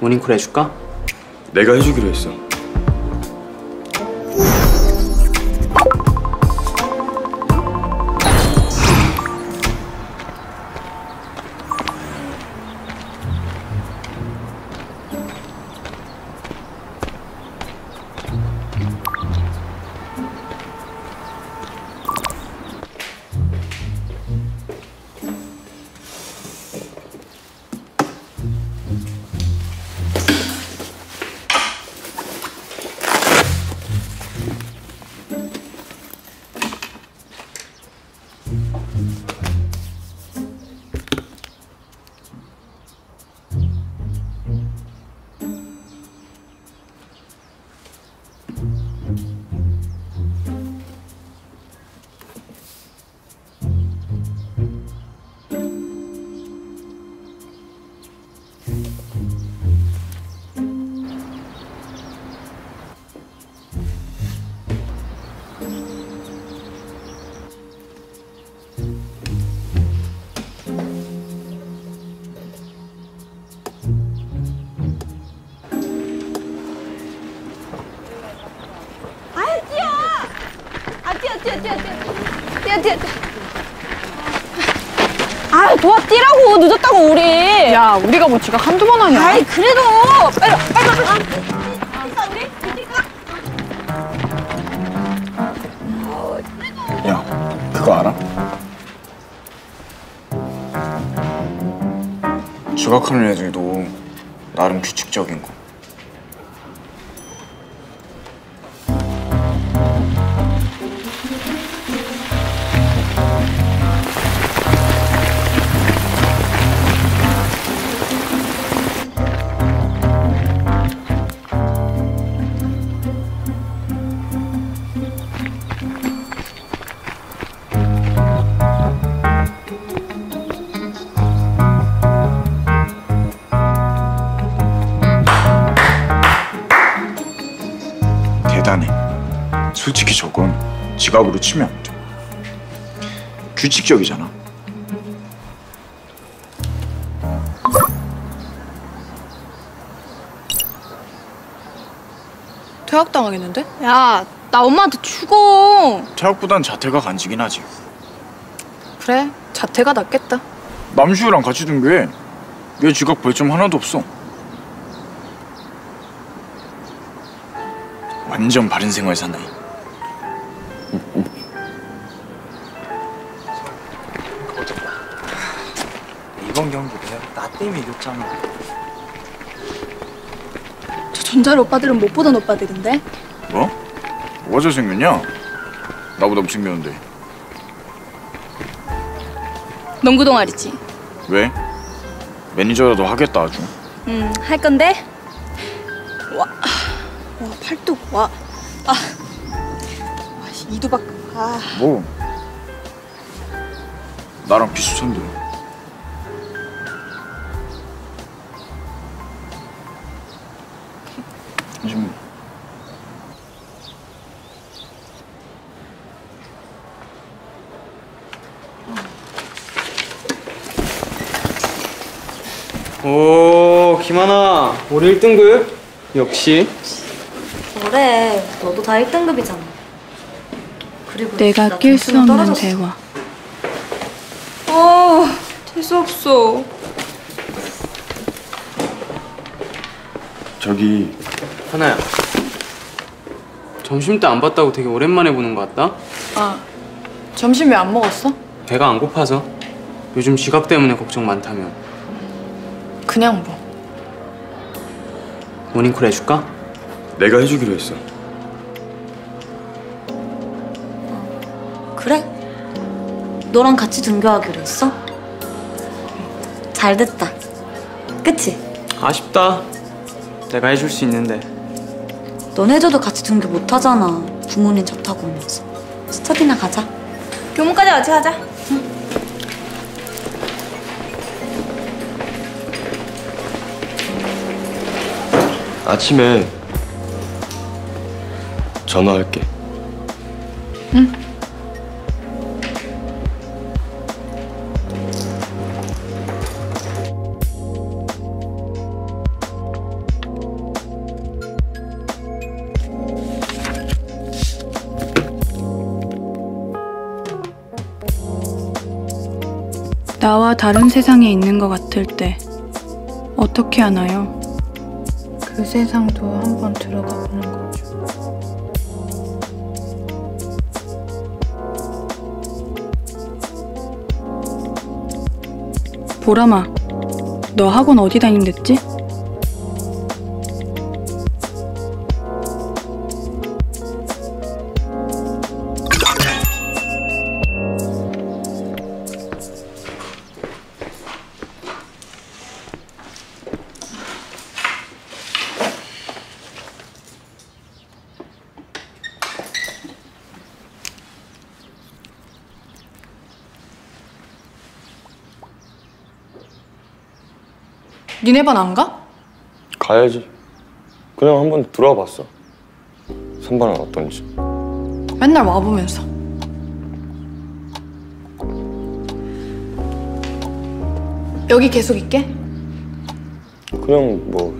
모닝콜 해줄까? 내가 해주기로 했어. 뛰어 뛰어 뛰어 뛰어 뛰어 뛰어 뛰어 아 도와 뛰라고 늦었다고 우리 야, 우리가 뭐 지각 한두 번 하냐? 아이 그래도 빨리 와, 빨리 와, 빨리 와. 뛰자, 우리. 야, 그거 알아? 지각하는 애들도 나름 규칙적인 거. 지각으로 치면 안 돼. 규칙적이잖아. 퇴학 당하겠는데? 야, 나 엄마한테 죽어. 퇴학보단 자퇴가 간지긴 하지. 그래, 자퇴가 낫겠다. 남주랑 같이 등교해. 얘 지각 벌점 하나도 없어. 완전 바른 생활 사나이. 이겼잖아. 저 전자를 오빠들은 못 보던 오빠들인데. 뭐? 뭐가 잘생겼냐? 나보다 못생겼는데. 농구 동아리지. 왜? 매니저라도 하겠다 아주. 음, 할 건데. 와, 아, 와 팔뚝 와, 아, 와, 씨, 이두박. 아, 뭐? 나랑 비슷한데. 오 김하나 우리 1등급 역시 그래, 너도 다 1등급이잖아. 그리고 내가 나낄수 없는 떨어졌어. 대화. 어, 재수 없어. 저기 하나야 점심 때 안 봤다고 되게 오랜만에 보는 것 같다 아, 점심 왜 안 먹었어? 배가 안 고파서 요즘 지각 때문에 걱정 많다며 그냥 뭐. 모닝콜 해줄까? 내가 해주기로 했어. 그래? 너랑 같이 등교하기로 했어? 잘 됐다. 그치? 아쉽다 내가 해줄 수 있는데 너네들도 같이 등교 못 하잖아. 부모님 차 타고 오면서. 스터디나 가자. 교문까지 같이 하자. 아침에 전화할게. 응. 나와 다른 세상에 있는 것 같을 때 어떻게 하나요? 그 세상도 한번 들어가 보는 거죠. 보람아, 너 학원 어디 다닌댔지? 니네 반 안 가? 가야지. 그냥 한번 들어와 봤어. 선반은 어떤지. 맨날 와보면서. 여기 계속 있게? 그냥 뭐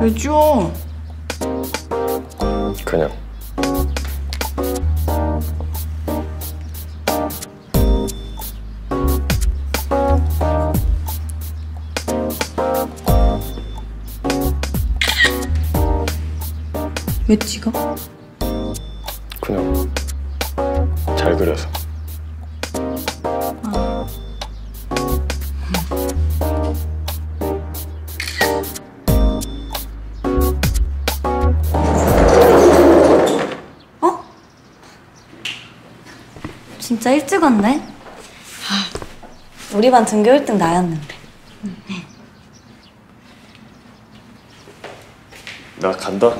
왜 줘? 그냥. 왜 찍어? 그냥 잘 그려서. 진짜 일찍 왔네. 우리 반 등교 1등 나였는데. 나 간다.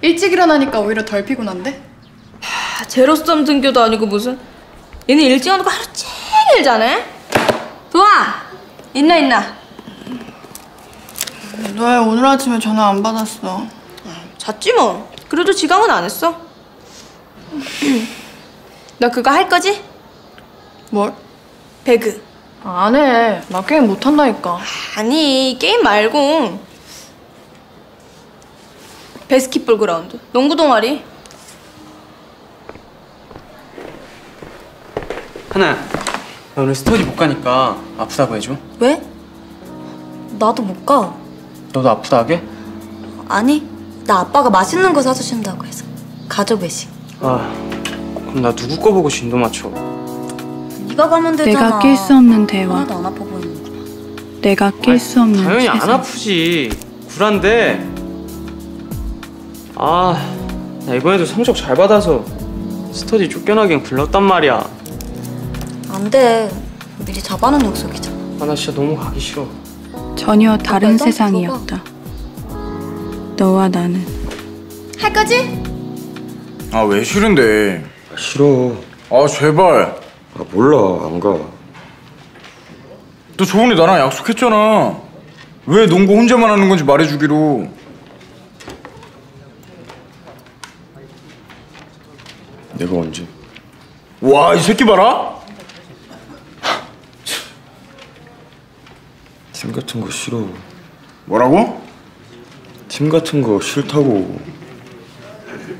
일찍 일어나니까 오히려 덜 피곤한데? 아, 제로섬 등교도 아니고 무슨 얘는 일찍 와놓고 하루 종일 자네? 도아! 있나 있나? 너왜 오늘 아침에 전화 안 받았어? 잤지 뭐 그래도 지각은 안 했어 너 그거 할 거지? 뭘? 배그 안 해. 나 게임 못 한다니까. 아니 게임 말고 basketball ground 농구 동아리 하나야 나 오늘 스터디 못 가니까 아프다고 해줘 왜? 나도 못 가. 너도 아프다 하게? 아니, 나 아빠가 맛있는 거 사주신다고 해서. 가족 외식. 아 그럼 나 누구 거 보고 진도 맞춰 네가 가면 되잖아. 내가 낄 수 없는 대화. 하나도 안 아파 보이는구나. 내가 낄 수 없는 당연히 안 세상. 아프지 굴한데 아 나 이번에도 성적 잘 받아서 스터디 쫓겨나긴 굴렀단 말이야 안 돼. 미리 잡아놓은 약속이잖아. 아 나 진짜 너무 가기 싫어 전혀 다른 말도 안 세상이었다. 너와 나는 할 거지? 아 왜 싫은데? 싫어. 아 제발. 아 몰라 안 가. 너 저번에 나랑 약속했잖아. 왜 농구 혼자만 하는 건지 말해주기로. 내가 언제? 와 이 새끼 봐라. 팀 같은 거 싫어. 뭐라고? 팀 같은 거 싫다고.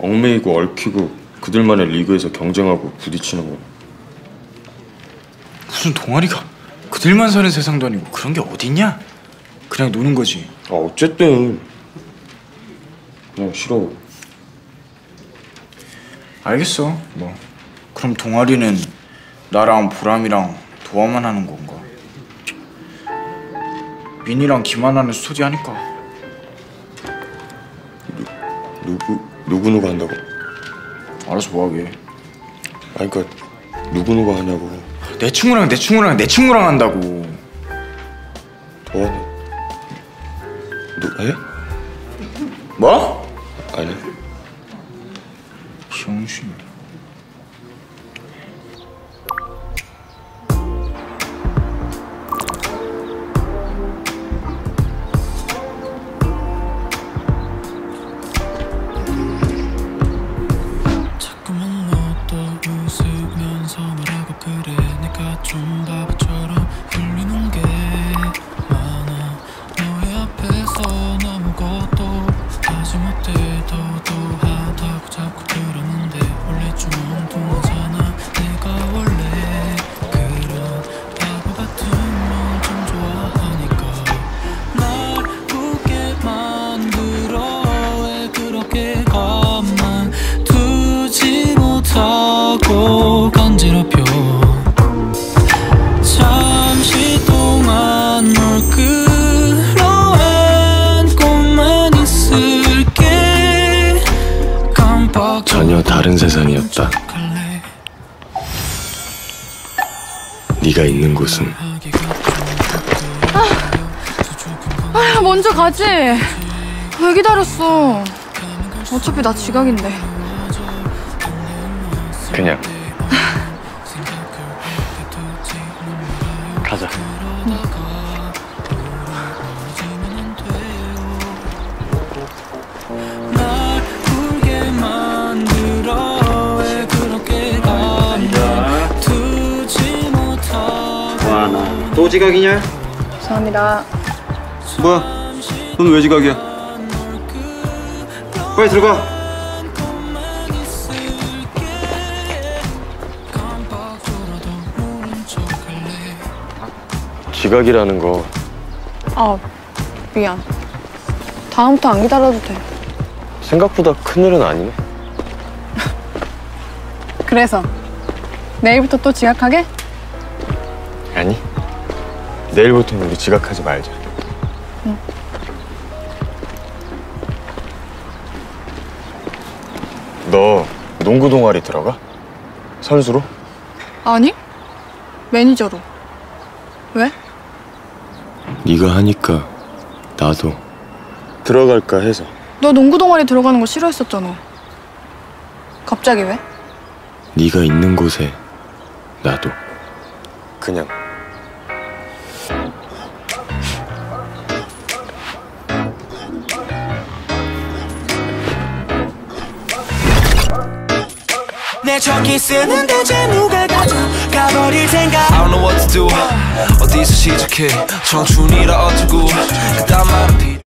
얽매이고 얽히고 그들만의 리그에서 경쟁하고 부딪히는 거. 무슨 동아리가 그들만 사는 세상도 아니고 그런 게 어딨냐? 그냥 노는 거지. 아 어쨌든 그냥 싫어. 알겠어. 뭐 그럼 동아리는 나랑 보람이랑 도와만 하는 건가? 민이랑 김하나는 스터디 하니까. 누구 누구 누가 한다고? 알아서 뭐 하게. 아니 그러니까 누구 누가 하냐고. 내 친구랑 내 친구랑 내 친구랑 한다고. 도와내. 전혀 다른 세상이었다. 네가 있는 곳은 아, 먼저 가지. 왜 기다렸어? 어차피 나 지각인데. 그냥 또 지각이냐? 죄송합니다. 뭐야? 넌 왜 지각이야? 빨리 들어가. 지각이라는 거 아, 미안. 다음부터 안 기다려도 돼. 생각보다 큰일은 아니네. 그래서 내일부터 또 지각하게? 내일부터는 우리 지각하지 말자. 너 농구 동아리 들어가? 선수로? 아니? 매니저로. 왜? 네가 하니까 나도 들어갈까 해서. 너 농구 동아리 들어가는 거 싫어했었잖아. 갑자기 왜? 네가 있는 곳에 나도 그냥 내 전기 쓰는 대체 누가 가져가버릴 생각. I don't know what to do. 어디서 시작해? 청춘이라 어쩌고. 그딴 말은